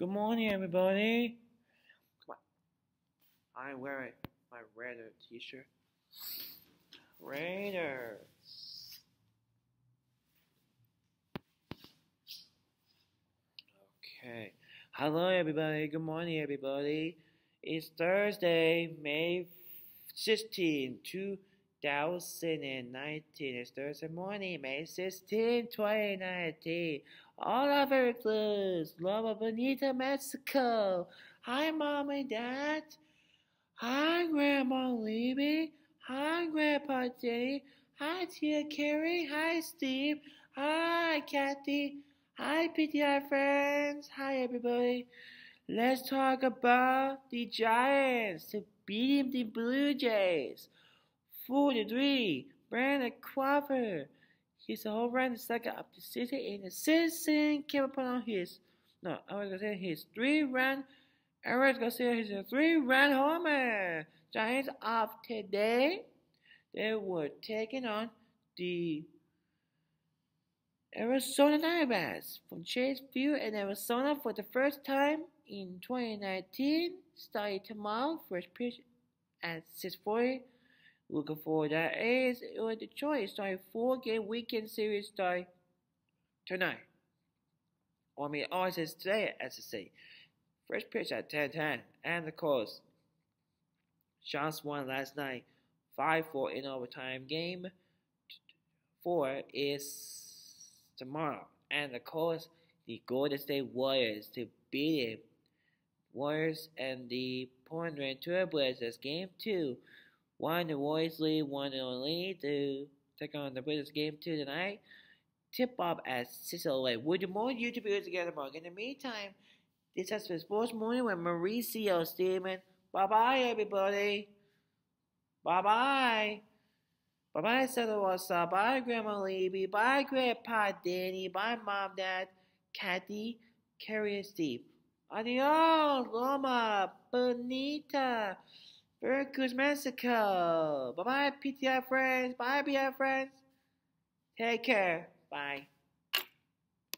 Good morning, everybody. Come on. I'm wearing my Raider t-shirt. Raiders. Okay. Hello, everybody. Good morning, everybody. It's Thursday, May 16, 2019. It's Thursday morning, May 16, 2019. All very close. Loma Bonita, Mexico. Hi, Mom and Dad. Hi, Grandma Libby. Hi, Grandpa Jenny. Hi, Tia Carrie. Hi, Steve. Hi, Kathy. Hi, PTI friends. Hi, everybody. Let's talk about the Giants to beat the Blue Jays. 43. Brandon Crawford. He's a home run second of the season in the season came upon his no, I was gonna say his three run I was gonna say his three run homer. Giants of today they were taking on the Arizona Diamondbacks from Chase Field in Arizona for the first time in 2019. Starting tomorrow, first pitch at 6:40 Looking forward that is or Detroit starting four game weekend series start tonight. I mean always is today as I say. First pitch at 10-10. And of course Sharks won last night 5-4 in overtime game. Four is tomorrow. And of course the Golden State Warriors to beat it. Warriors and the Portland Trailblazers game two one Warriors lead, one only to take on the Blazers game two tonight. Tip off at 6.08. With more YouTube videos together tomorrow. In the meantime, this has been Sports Morning with Mauricio Stillman. Bye bye, everybody. Bye bye. Bye bye, Rosa. Bye, Grandma Libby. Bye, Grandpa Danny. Bye, Mom, Dad, Kathy, Carrie, and Steve. Adios, Loma, Bonita. Veracruz, Mexico. Bye bye, PTI friends. Bye, BI friends. Take care. Bye.